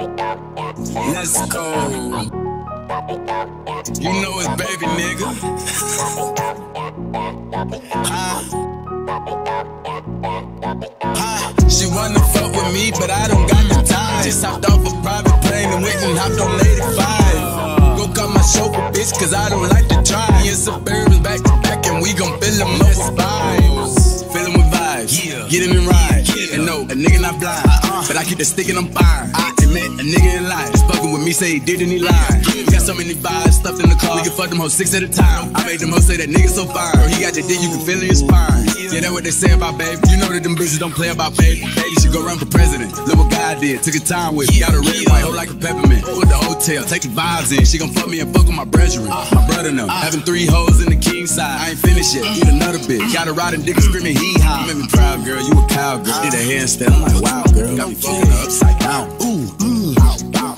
Let's go. You know it's baby nigga. Huh? Huh? She wanna fuck with me, but I don't got the time. Just hopped off a private plane and went and hopped on 85. Go call my chauffeur, bitch, cause I don't like to drive. Me and Suburbans back to back, and we gon' fill them up with vibes. Fill 'em with vibes. Yeah. Get him in ride. No, a nigga not blind. Uh-uh. But I keep the stick and I'm fine. I admit, a nigga in line. Just fucking with me, say he did and he lied. Got so many vibes stuffed in the car. We can fuck them hoes six at a time. I made them hoes say that nigga so fine. Bro, he got your dick, you can feel in his spine. Yeah, that's what they say about baby. You know that them bitches don't play about baby. You should go run for president. Look what God did. Took his time with. Got a red white hoe like a peppermint. With the hotel, take the vibes in. She gon' fuck me and fuck with my brethren. My brother know. Having three hoes in the king side. I ain't finished yet. Need another bitch. Got a riding dick screaming hee haw. You make me proud, girl. You a cowgirl. Did a handstand. I'm like, wow, girl. Got me fucking upside down. Ooh, ooh.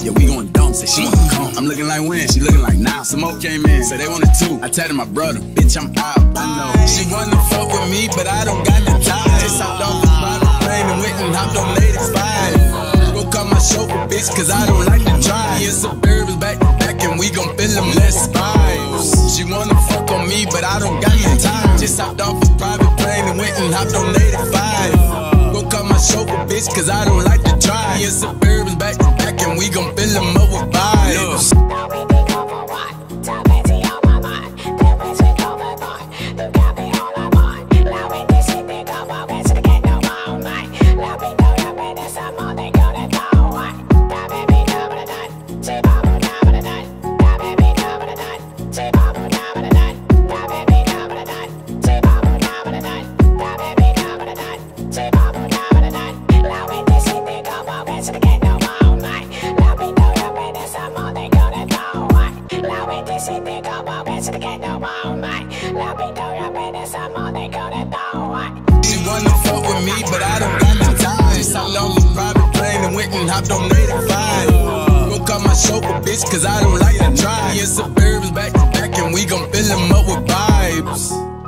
Yeah, we going Say she wanna come. I'm looking like when? She looking like now. Some more came in. Say they wanted two. I tagged my brother. Bitch, I'm out. I know. She wanna fuck with me, but I don't got the time. Just hopped off the private plane and went and hopped on 85. Go call my chauffeur, bitch, cause I don't like to drive. Me and Suburbans back to back and we gon' fill them less vibes. She wanna fuck on me, but I don't got the time. Just hopped off a private plane and went and hopped on 85. Go call my chauffeur, bitch, cause I don't like to drive. Me and Suburbans back to back and we gon' fill them up with vibes. She wanna fuck with me, but I don't got the time. Hopped on the private plane and went and hopped on 85. Go call my chauffeur, bitch, cause I don't like to drive. Me and Suburbans back to back, and we gon' fill them up with vibes.